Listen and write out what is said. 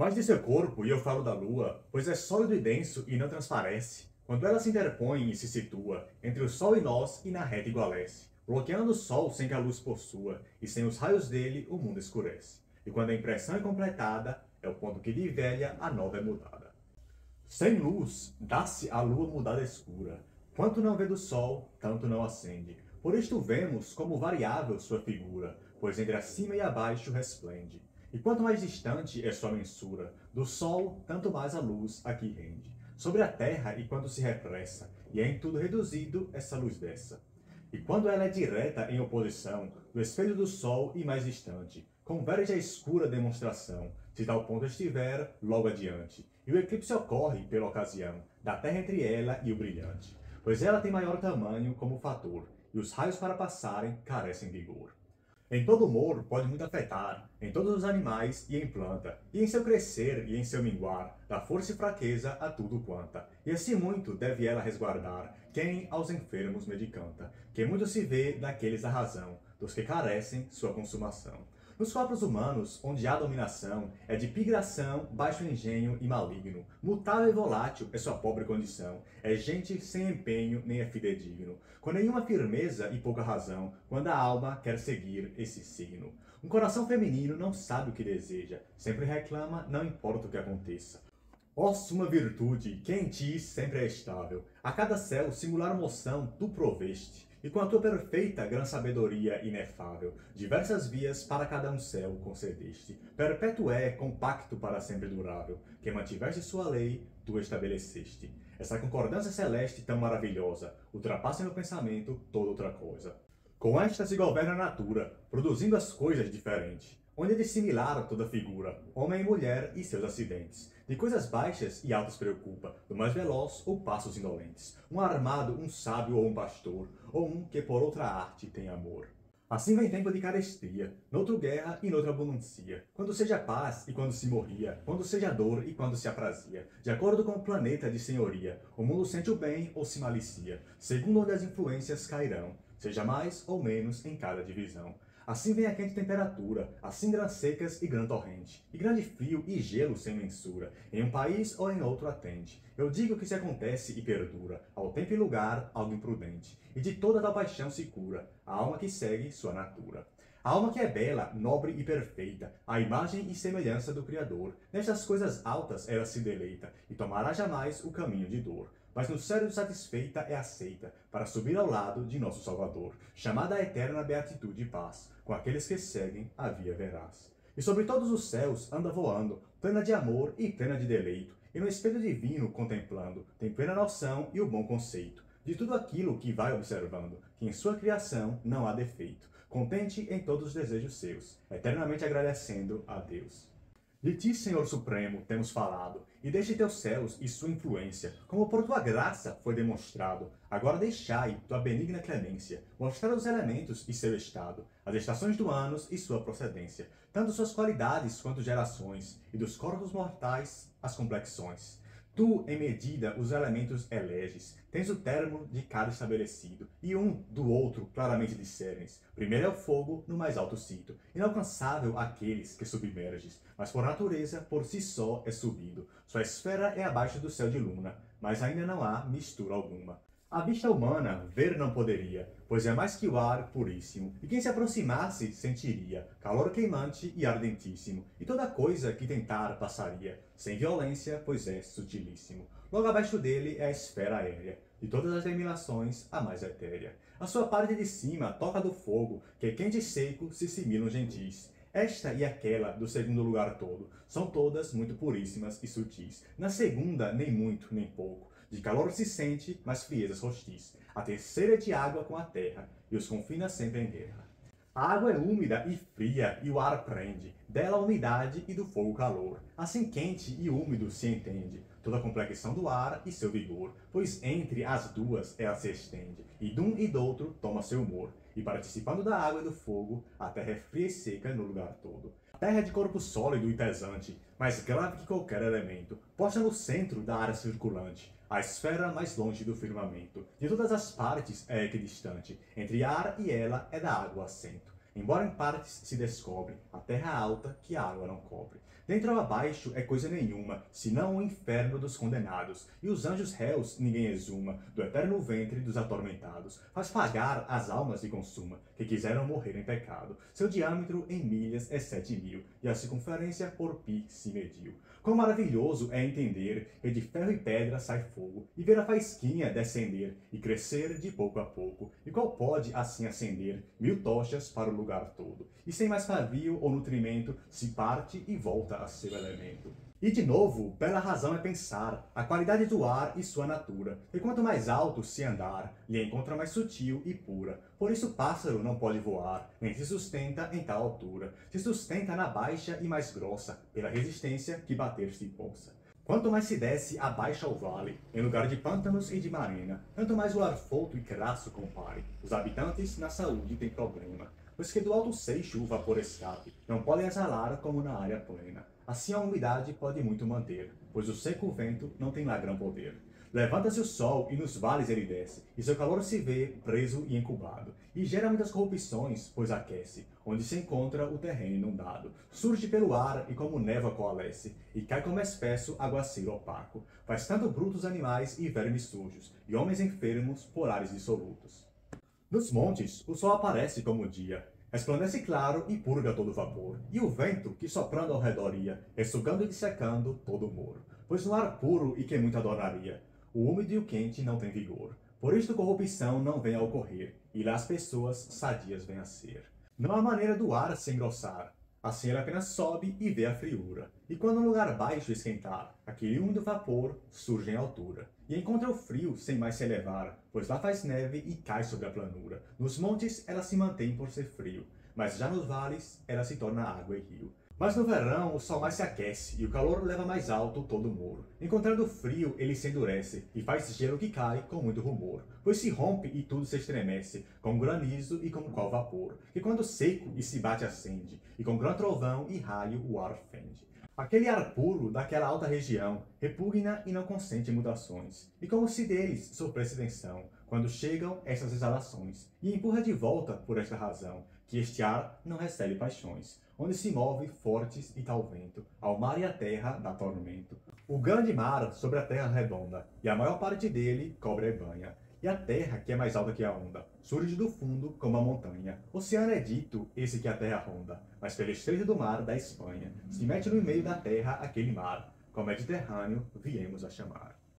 Mas de seu corpo, e eu falo da lua, pois é sólido e denso e não transparece, quando ela se interpõe e se situa entre o sol e nós e na reta igualece, bloqueando o sol sem que a luz possua, e sem os raios dele o mundo escurece. E quando a impressão é completada, é o ponto que de velha a nova é mudada. Sem luz, dá-se a lua mudada escura. Quanto não vê do sol, tanto não acende. Por isto vemos como variável sua figura, pois entre acima e abaixo resplende. E quanto mais distante é sua mensura, do sol, tanto mais a luz aqui rende. Sobre a terra, e quando se repressa, e é em tudo reduzido essa luz dessa. E quando ela é direta em oposição, do espelho do sol e mais distante, converge a escura demonstração, se tal ponto estiver, logo adiante. E o eclipse ocorre, pela ocasião, da terra entre ela e o brilhante. Pois ela tem maior tamanho como fator, e os raios para passarem carecem vigor. Em todo humor pode muito afetar, em todos os animais e em planta, e em seu crescer e em seu minguar, da força e fraqueza a tudo quanta. E assim muito deve ela resguardar, quem aos enfermos medicanta, que muito se vê daqueles a razão, dos que carecem sua consumação. Nos corpos humanos, onde há dominação, é de pigração, baixo engenho e maligno. Mutável e volátil é sua pobre condição. É gente sem empenho, nem é fidedigno. Com nenhuma firmeza e pouca razão, quando a alma quer seguir esse signo. Um coração feminino não sabe o que deseja, sempre reclama, não importa o que aconteça. Ó suma virtude, que em ti sempre é estável, a cada céu singular moção tu proveste e com a tua perfeita gran sabedoria inefável, diversas vias para cada um céu concedeste. Perpétuo é, compacto para sempre durável, que mantiveste sua lei, tu estabeleceste. Essa concordância celeste tão maravilhosa, ultrapassa no pensamento toda outra coisa. Com esta se governa a natura, produzindo as coisas diferentes onde é dissimilar toda figura, homem e mulher e seus acidentes. De coisas baixas e altas preocupa, do mais veloz ou passos indolentes. Um armado, um sábio ou um pastor, ou um que por outra arte tem amor. Assim vem tempo de carestia, noutro guerra e noutra abundância, quando seja paz e quando se morria, quando seja dor e quando se aprazia, de acordo com o planeta de senhoria, o mundo sente o bem ou se malicia, segundo onde as influências cairão, seja mais ou menos em cada divisão. Assim vem a quente temperatura, assim grãs secas e grã torrente, e grande frio e gelo sem mensura, em um país ou em outro atende. Eu digo que se acontece e perdura, ao tempo e lugar, algo imprudente, e de toda tal paixão se cura, a alma que segue sua natura. A alma que é bela, nobre e perfeita, a imagem e semelhança do Criador, nestas coisas altas ela se deleita, e tomará jamais o caminho de dor. Mas no cérebro satisfeita é aceita, para subir ao lado de nosso Salvador, chamada a eterna beatitude e paz, com aqueles que seguem a via veraz. E sobre todos os céus anda voando, plena de amor e plena de deleito, e no espelho divino contemplando, tem plena noção e o bom conceito, de tudo aquilo que vai observando, que em sua criação não há defeito, contente em todos os desejos seus, eternamente agradecendo a Deus. De ti, Senhor Supremo, temos falado, e deixe teus céus e sua influência, como por tua graça foi demonstrado. Agora deixai tua benigna clemência, mostrar os elementos e seu estado, as estações do ano e sua procedência, tanto suas qualidades quanto gerações, e dos corpos mortais as complexões. Tu, em medida, os elementos eleges, tens o termo de cada estabelecido, e um do outro claramente discernes. Primeiro é o fogo, no mais alto cito, inalcançável àqueles que submerges, mas por natureza, por si só, é subido. Sua esfera é abaixo do céu de luna, mas ainda não há mistura alguma. A vista humana ver não poderia, pois é mais que o ar puríssimo, e quem se aproximasse sentiria calor queimante e ardentíssimo, e toda coisa que tentar passaria, sem violência, pois é sutilíssimo. Logo abaixo dele é a esfera aérea, de todas as terminações a mais etérea. A sua parte de cima toca do fogo, que quente e seco se similam gentis. Esta e aquela do segundo lugar todo são todas muito puríssimas e sutis. Na segunda, nem muito nem pouco de calor se sente, mas friezas rostis. A terceira é de água com a terra, e os confina sempre em guerra. A água é úmida e fria, e o ar prende, dela a umidade e do fogo calor. Assim quente e úmido se entende, toda a complexão do ar e seu vigor, pois entre as duas ela se estende, e de um e do outro toma seu humor, e participando da água e do fogo, a terra é fria e seca no lugar todo. Terra de corpo sólido e pesante, mais grave que qualquer elemento, posta no centro da área circulante, a esfera mais longe do firmamento. De todas as partes é equidistante, entre ar e ela é da água assento. embora em partes se descobre a terra alta que a água não cobre. Dentro ou abaixo é coisa nenhuma, senão o inferno dos condenados, e os anjos réus ninguém exuma, do eterno ventre dos atormentados, faz pagar as almas de consuma, que quiseram morrer em pecado. Seu diâmetro em milhas é sete mil, e a circunferência por pi se mediu. Quão maravilhoso é entender que de ferro e pedra sai fogo, e ver a faísquinha descender e crescer de pouco a pouco, e qual pode assim acender mil tochas para o lugar todo, e sem mais pavio ou nutrimento se parte e volta a seu elemento. E de novo, bela razão é pensar a qualidade do ar e sua natura, e quanto mais alto se andar, lhe encontra mais sutil e pura. Por isso pássaro não pode voar, nem se sustenta em tal altura, se sustenta na baixa e mais grossa, pela resistência que bater se possa. Quanto mais se desce abaixo ao vale, em lugar de pântanos e de marina, tanto mais o ar folto e crasso compare. Os habitantes na saúde têm problema, pois que do alto seixo o vapor escape, não podem exalar como na área plena. Assim a umidade pode muito manter, pois o seco vento não tem lá grão poder. Levanta-se o sol e nos vales ele desce, e seu calor se vê preso e incubado, e gera muitas corrupções, pois aquece, onde se encontra o terreno inundado. Surge pelo ar e como neva coalesce, e cai como espesso aguaceiro opaco. Faz tanto brutos animais e vermes sujos, e homens enfermos por ares dissolutos. Nos montes, o sol aparece como dia, Resplandece claro e purga todo vapor, e o vento, que soprando ao redor ia, ressugando e dissecando todo o moro. Pois no ar puro e que muito adoraria, o úmido e o quente não tem vigor. Por isto corrupção não vem a ocorrer, e lá as pessoas sadias vêm a ser. Não há maneira do ar se engrossar, assim ele apenas sobe e vê a friura. E quando um lugar baixo esquentar, aquele úmido vapor surge em altura e encontra o frio sem mais se elevar, pois lá faz neve e cai sobre a planura. Nos montes ela se mantém por ser frio, mas já nos vales ela se torna água e rio. Mas no verão o sol mais se aquece e o calor leva mais alto todo o muro. Encontrando frio, ele se endurece e faz gelo que cai com muito rumor, pois se rompe e tudo se estremece, com granizo e com qual vapor, que quando seco e se bate acende, e com grande trovão e raio o ar fende. Aquele ar puro daquela alta região repugna e não consente mutações, e como se deles sofresse tensão, quando chegam essas exalações, e empurra de volta por esta razão, que este ar não recebe paixões, onde se move fortes e tal vento, ao mar e à terra dá tormento. O grande mar sobre a terra redonda, e a maior parte dele cobre a banha, e a terra, que é mais alta que a onda, surge do fundo como a montanha. Oceano é dito, esse que a terra ronda, mas pela estreita do mar da Espanha, se mete no meio da terra aquele mar, como Mediterrâneo viemos a chamar.